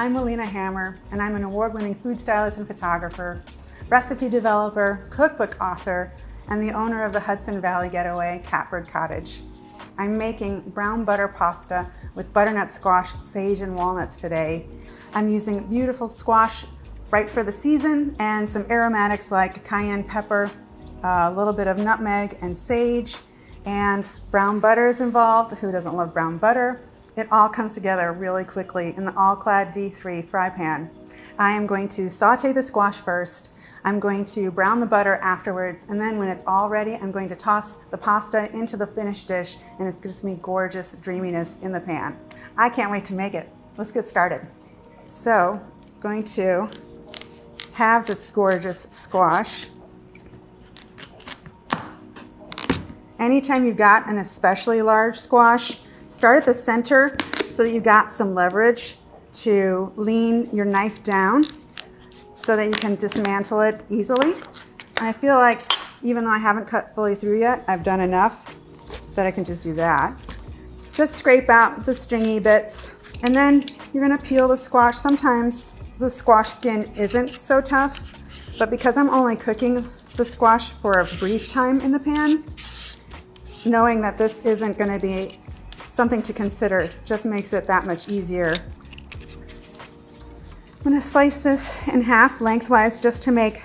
I'm Melina Hammer, and I'm an award-winning food stylist and photographer, recipe developer, cookbook author, and the owner of the Hudson Valley Getaway Catbird Cottage. I'm making brown butter pasta with butternut squash, sage, and walnuts today. I'm using beautiful squash right for the season and some aromatics like cayenne pepper, a little bit of nutmeg and sage, and brown butter is involved. Who doesn't love brown butter? It all comes together really quickly in the All-Clad D3 fry pan. I am going to saute the squash first. I'm going to brown the butter afterwards, and then when it's all ready, I'm going to toss the pasta into the finished dish, and it's just me gorgeous dreaminess in the pan. I can't wait to make it. Let's get started. So, I'm going to have this gorgeous squash. Anytime you've got an especially large squash, start at the center so that you've got some leverage to lean your knife down so that you can dismantle it easily. And I feel like even though I haven't cut fully through yet, I've done enough that I can just do that. Just scrape out the stringy bits and then you're gonna peel the squash. Sometimes the squash skin isn't so tough, but because I'm only cooking the squash for a brief time in the pan, knowing that this isn't gonna be something to consider just makes it that much easier. I'm gonna slice this in half lengthwise just to make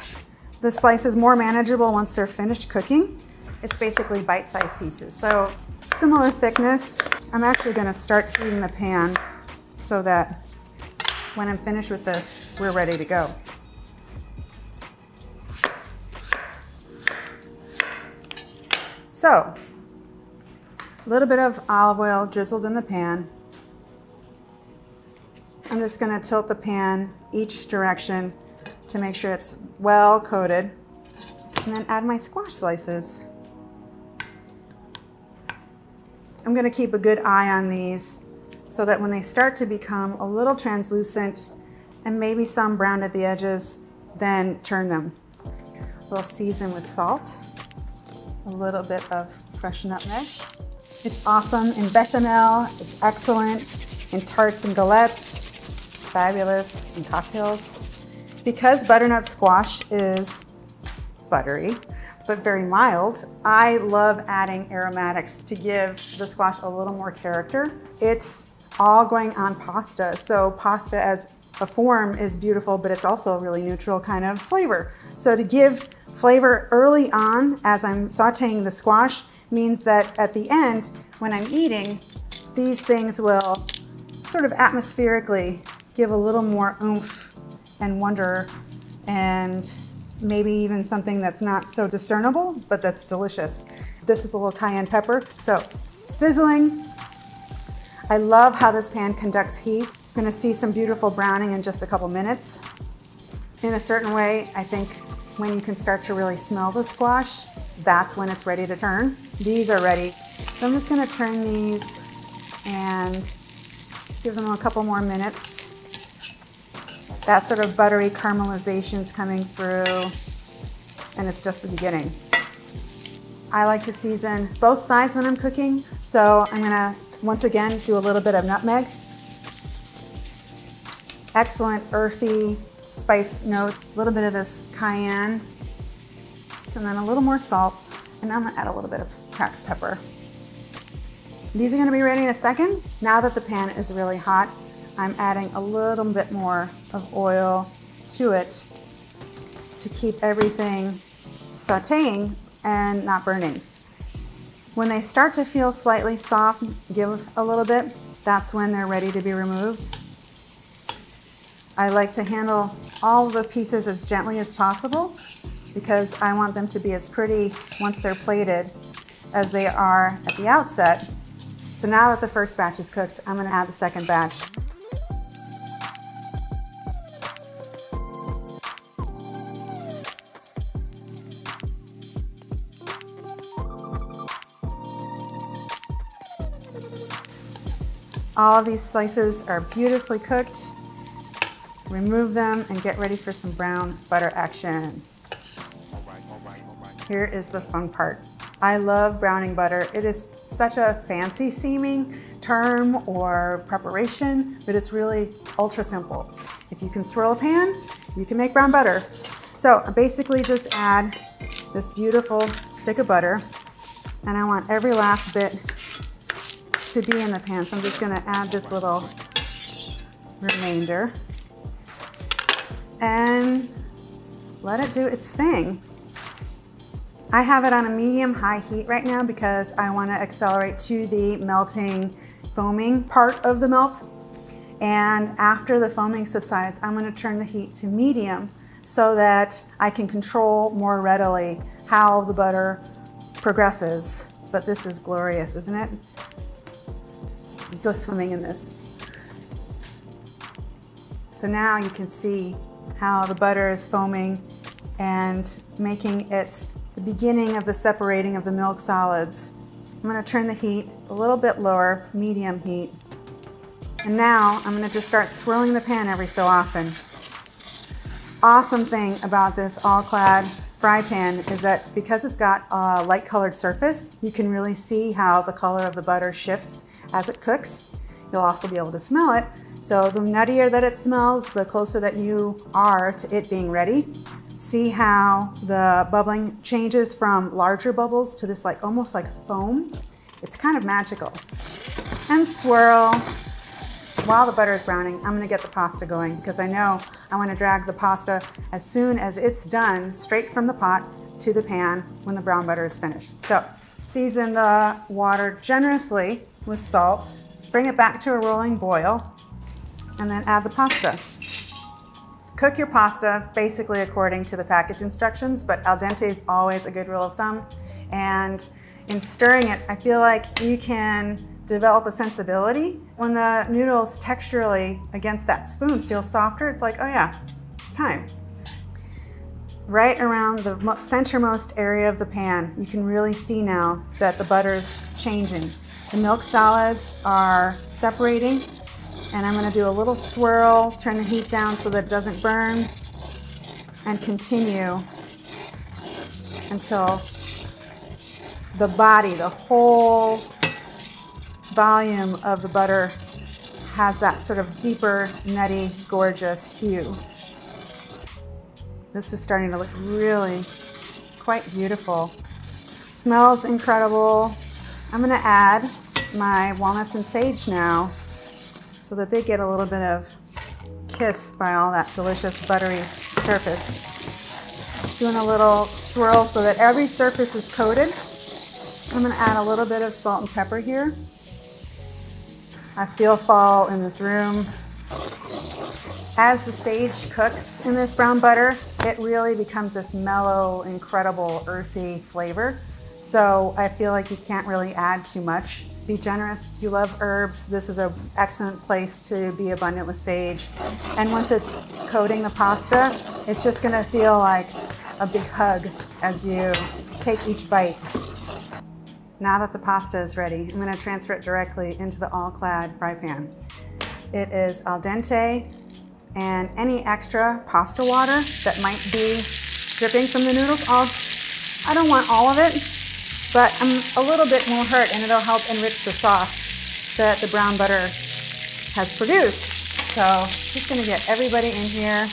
the slices more manageable once they're finished cooking. It's basically bite-sized pieces. So similar thickness. I'm actually gonna start heating the pan so that when I'm finished with this, we're ready to go. So a little bit of olive oil drizzled in the pan. I'm just gonna tilt the pan each direction to make sure it's well coated and then add my squash slices. I'm gonna keep a good eye on these so that when they start to become a little translucent and maybe some brown at the edges, then turn them. We'll season with salt, a little bit of fresh nutmeg, it's awesome in bechamel, it's excellent in tarts and galettes, fabulous in cocktails. Because butternut squash is buttery, but very mild, I love adding aromatics to give the squash a little more character. It's all going on pasta, so pasta as a form is beautiful, but it's also a really neutral kind of flavor. So to give flavor early on as I'm sauteing the squash means that at the end, when I'm eating, these things will sort of atmospherically give a little more oomph and wonder and maybe even something that's not so discernible, but that's delicious. This is a little cayenne pepper. So sizzling. I love how this pan conducts heat. You're gonna see some beautiful browning in just a couple minutes. In a certain way, I think when you can start to really smell the squash, that's when it's ready to turn. These are ready. So I'm just gonna turn these and give them a couple more minutes. That sort of buttery caramelization is coming through and it's just the beginning. I like to season both sides when I'm cooking. So I'm gonna, once again, do a little bit of nutmeg. Excellent earthy spice note, a little bit of this cayenne, and then a little more salt, and I'm gonna add a little bit of cracked pepper. These are gonna be ready in a second. Now that the pan is really hot, I'm adding a little bit more of oil to it to keep everything sauteing and not burning. When they start to feel slightly soft, give a little bit, that's when they're ready to be removed. I like to handle all the pieces as gently as possible because I want them to be as pretty once they're plated as they are at the outset. So now that the first batch is cooked, I'm gonna add the second batch. All of these slices are beautifully cooked. Remove them and get ready for some brown butter action. Here is the fun part. I love browning butter. It is such a fancy seeming term or preparation, but it's really ultra simple. If you can swirl a pan, you can make brown butter. So I basically just add this beautiful stick of butter and I want every last bit to be in the pan. So I'm just gonna add this little remainder and let it do its thing. I have it on a medium high heat right now because I want to accelerate to the melting foaming part of the melt. And after the foaming subsides, I'm going to turn the heat to medium so that I can control more readily how the butter progresses. But this is glorious, isn't it? You go swimming in this. So now you can see how the butter is foaming and making its beginning of the separating of the milk solids. I'm going to turn the heat a little bit lower, medium heat. And now I'm going to just start swirling the pan every so often. Awesome thing about this all-clad fry pan is that because it's got a light colored surface, you can really see how the color of the butter shifts as it cooks. You'll also be able to smell it. So the nuttier that it smells, the closer that you are to it being ready. See how the bubbling changes from larger bubbles to this like almost like foam. It's kind of magical. And swirl. While the butter is browning, I'm gonna get the pasta going because I know I wanna drag the pasta as soon as it's done straight from the pot to the pan when the brown butter is finished. So season the water generously with salt, bring it back to a rolling boil, and then add the pasta. Cook your pasta basically according to the package instructions, but al dente is always a good rule of thumb. And in stirring it, I feel like you can develop a sensibility. When the noodles texturally against that spoon feel softer, it's like, oh yeah, it's time. Right around the centermost area of the pan, you can really see now that the butter's changing. The milk solids are separating and I'm gonna do a little swirl, turn the heat down so that it doesn't burn, and continue until the body, the whole volume of the butter has that sort of deeper, nutty, gorgeous hue. This is starting to look really quite beautiful. Smells incredible. I'm gonna add my walnuts and sage now so that they get a little bit of kiss by all that delicious buttery surface. Doing a little swirl so that every surface is coated. I'm gonna add a little bit of salt and pepper here. I feel fall in this room. As the sage cooks in this brown butter, it really becomes this mellow, incredible, earthy flavor. So I feel like you can't really add too much. Be generous. If you love herbs, this is an excellent place to be abundant with sage. And once it's coating the pasta, it's just gonna feel like a big hug as you take each bite. Now that the pasta is ready, I'm gonna transfer it directly into the all-clad fry pan. It is al dente, and any extra pasta water that might be dripping from the noodles, I'll, I don't want all of it, but I'm a little bit more hurt and it'll help enrich the sauce that the brown butter has produced. So just gonna get everybody in here.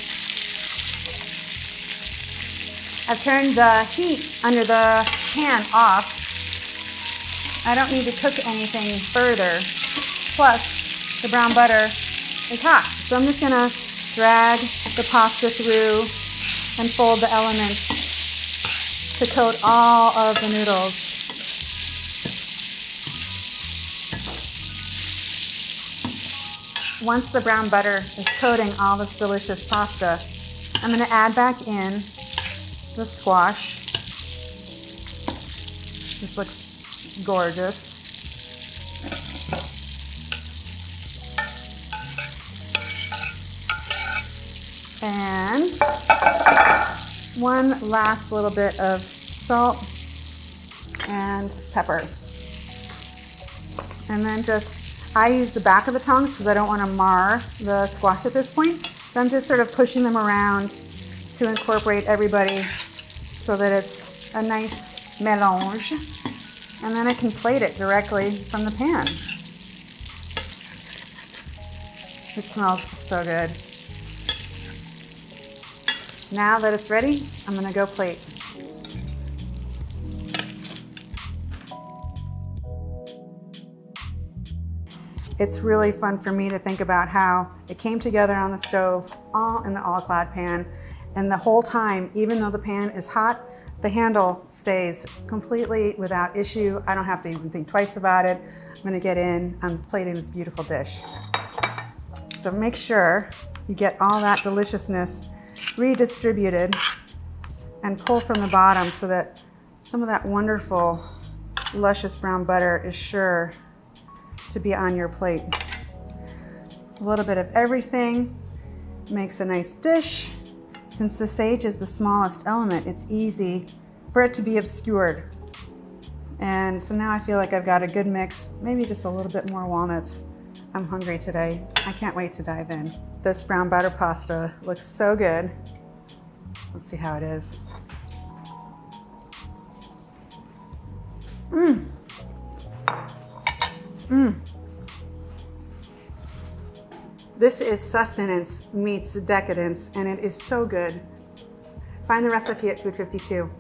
I've turned the heat under the pan off. I don't need to cook anything further. Plus, the brown butter is hot. So I'm just gonna drag the pasta through and fold the elements to coat all of the noodles. Once the brown butter is coating all this delicious pasta, I'm gonna add back in the squash. This looks gorgeous. And one last little bit of salt and pepper. And then just I use the back of the tongs because I don't want to mar the squash at this point. So I'm just sort of pushing them around to incorporate everybody so that it's a nice melange. And then I can plate it directly from the pan. It smells so good. Now that it's ready, I'm gonna go plate. It's really fun for me to think about how it came together on the stove, all in the all-clad pan, and the whole time, even though the pan is hot, the handle stays completely without issue. I don't have to even think twice about it. I'm gonna get in, I'm plating this beautiful dish. So make sure you get all that deliciousness redistributed and pull from the bottom so that some of that wonderful luscious brown butter is sure to be on your plate. A little bit of everything makes a nice dish. Since the sage is the smallest element, it's easy for it to be obscured. And so now I feel like I've got a good mix, maybe just a little bit more walnuts. I'm hungry today. I can't wait to dive in. This brown butter pasta looks so good. Let's see how it is. Mmm. This is sustenance meets decadence, and it is so good. Find the recipe at Food 52.